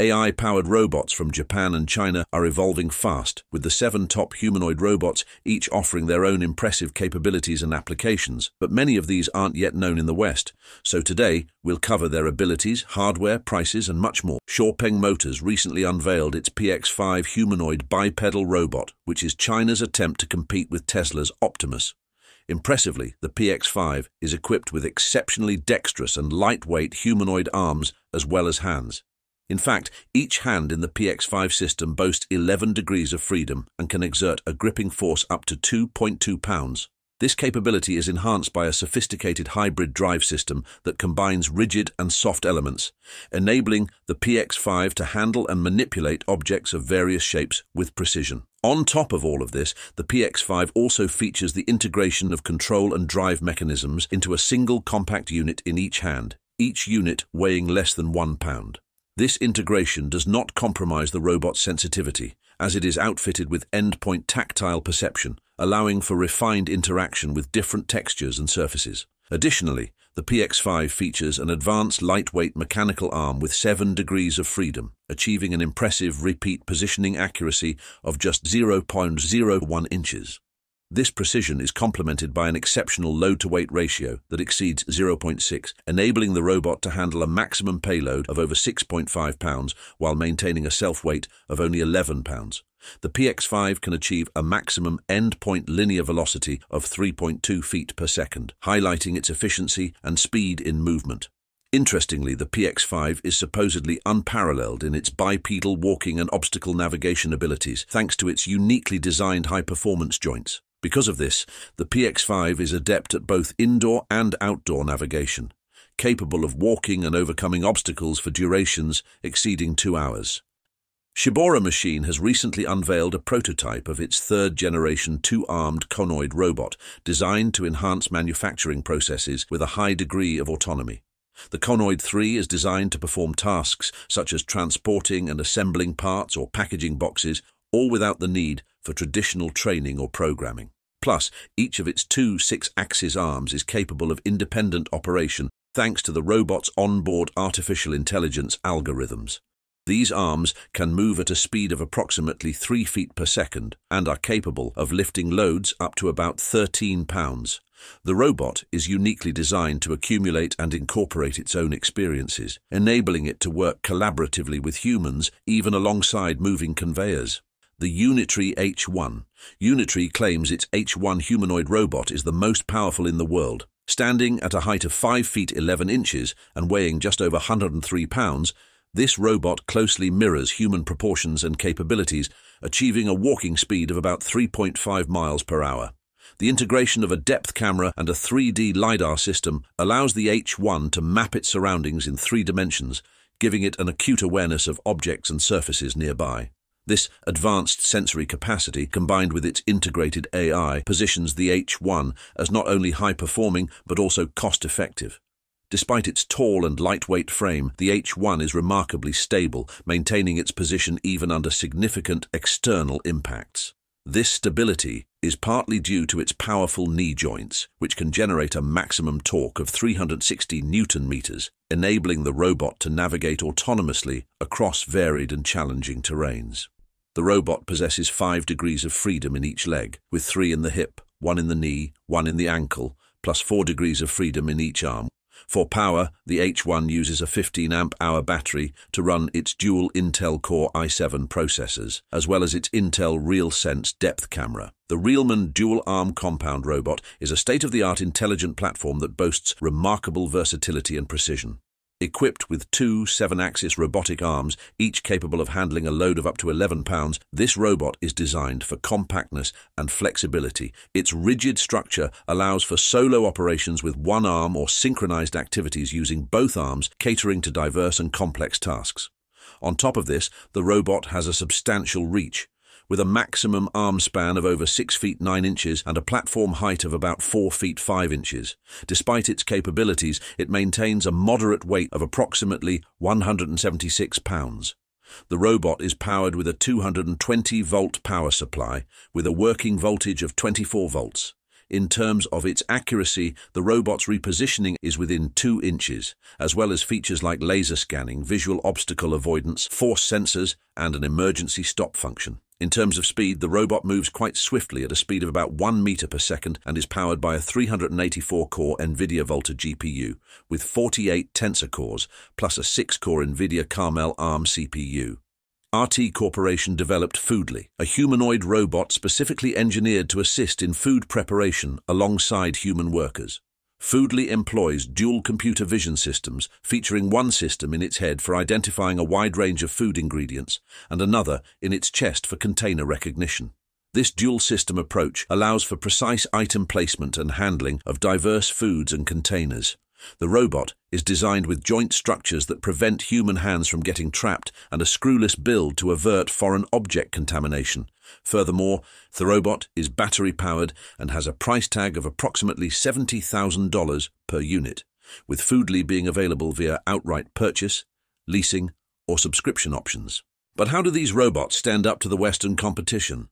AI-powered robots from Japan and China are evolving fast, with the seven top humanoid robots each offering their own impressive capabilities and applications, but many of these aren't yet known in the West. So today, we'll cover their abilities, hardware, prices, and much more. Xpeng Motors recently unveiled its PX5 humanoid bipedal robot, which is China's attempt to compete with Tesla's Optimus. Impressively, the PX5 is equipped with exceptionally dexterous and lightweight humanoid arms as well as hands. In fact, each hand in the PX5 system boasts 11 degrees of freedom and can exert a gripping force up to 2.2 pounds. This capability is enhanced by a sophisticated hybrid drive system that combines rigid and soft elements, enabling the PX5 to handle and manipulate objects of various shapes with precision. On top of all of this, the PX5 also features the integration of control and drive mechanisms into a single compact unit in each hand, each unit weighing less than one pound. This integration does not compromise the robot's sensitivity, as it is outfitted with endpoint tactile perception, allowing for refined interaction with different textures and surfaces. Additionally, the PX5 features an advanced lightweight mechanical arm with 7 degrees of freedom, achieving an impressive repeat positioning accuracy of just 0.01 inches. This precision is complemented by an exceptional load-to-weight ratio that exceeds 0.6, enabling the robot to handle a maximum payload of over 6.5 pounds while maintaining a self-weight of only 11 pounds. The PX5 can achieve a maximum end-point linear velocity of 3.2 feet per second, highlighting its efficiency and speed in movement. Interestingly, the PX5 is supposedly unparalleled in its bipedal walking and obstacle navigation abilities, thanks to its uniquely designed high-performance joints. Because of this, the PX5 is adept at both indoor and outdoor navigation, capable of walking and overcoming obstacles for durations exceeding two hours. Shibora Machine has recently unveiled a prototype of its third-generation two-armed conoid robot designed to enhance manufacturing processes with a high degree of autonomy. The Conoid 3 is designed to perform tasks such as transporting and assembling parts or packaging boxes, all without the need for traditional training or programming. Plus, each of its two six-axis arms is capable of independent operation thanks to the robot's onboard artificial intelligence algorithms. These arms can move at a speed of approximately 3 feet per second and are capable of lifting loads up to about 13 pounds. The robot is uniquely designed to accumulate and incorporate its own experiences, enabling it to work collaboratively with humans even alongside moving conveyors the Unitree H1. Unitree claims its H1 humanoid robot is the most powerful in the world. Standing at a height of 5 feet 11 inches and weighing just over 103 pounds, this robot closely mirrors human proportions and capabilities, achieving a walking speed of about 3.5 miles per hour. The integration of a depth camera and a 3D LiDAR system allows the H1 to map its surroundings in three dimensions, giving it an acute awareness of objects and surfaces nearby. This advanced sensory capacity, combined with its integrated AI, positions the H1 as not only high-performing but also cost-effective. Despite its tall and lightweight frame, the H1 is remarkably stable, maintaining its position even under significant external impacts. This stability is partly due to its powerful knee joints, which can generate a maximum torque of 360 newton meters, enabling the robot to navigate autonomously across varied and challenging terrains. The robot possesses five degrees of freedom in each leg, with three in the hip, one in the knee, one in the ankle, plus four degrees of freedom in each arm. For power, the H1 uses a 15 amp hour battery to run its dual Intel Core i7 processors, as well as its Intel RealSense depth camera. The Realman dual arm compound robot is a state-of-the-art intelligent platform that boasts remarkable versatility and precision. Equipped with two seven-axis robotic arms, each capable of handling a load of up to 11 pounds, this robot is designed for compactness and flexibility. Its rigid structure allows for solo operations with one arm or synchronized activities using both arms, catering to diverse and complex tasks. On top of this, the robot has a substantial reach, with a maximum arm span of over 6 feet 9 inches and a platform height of about 4 feet 5 inches. Despite its capabilities, it maintains a moderate weight of approximately 176 pounds. The robot is powered with a 220 volt power supply with a working voltage of 24 volts. In terms of its accuracy, the robot's repositioning is within two inches, as well as features like laser scanning, visual obstacle avoidance, force sensors, and an emergency stop function. In terms of speed, the robot moves quite swiftly at a speed of about 1 meter per second and is powered by a 384-core NVIDIA Volta GPU with 48 tensor cores plus a 6-core NVIDIA Carmel ARM CPU. RT Corporation developed Foodly, a humanoid robot specifically engineered to assist in food preparation alongside human workers. Foodly employs dual computer vision systems, featuring one system in its head for identifying a wide range of food ingredients and another in its chest for container recognition. This dual system approach allows for precise item placement and handling of diverse foods and containers. The robot is designed with joint structures that prevent human hands from getting trapped and a screwless build to avert foreign object contamination. Furthermore, the robot is battery-powered and has a price tag of approximately $70,000 per unit, with Foodly being available via outright purchase, leasing, or subscription options. But how do these robots stand up to the Western competition?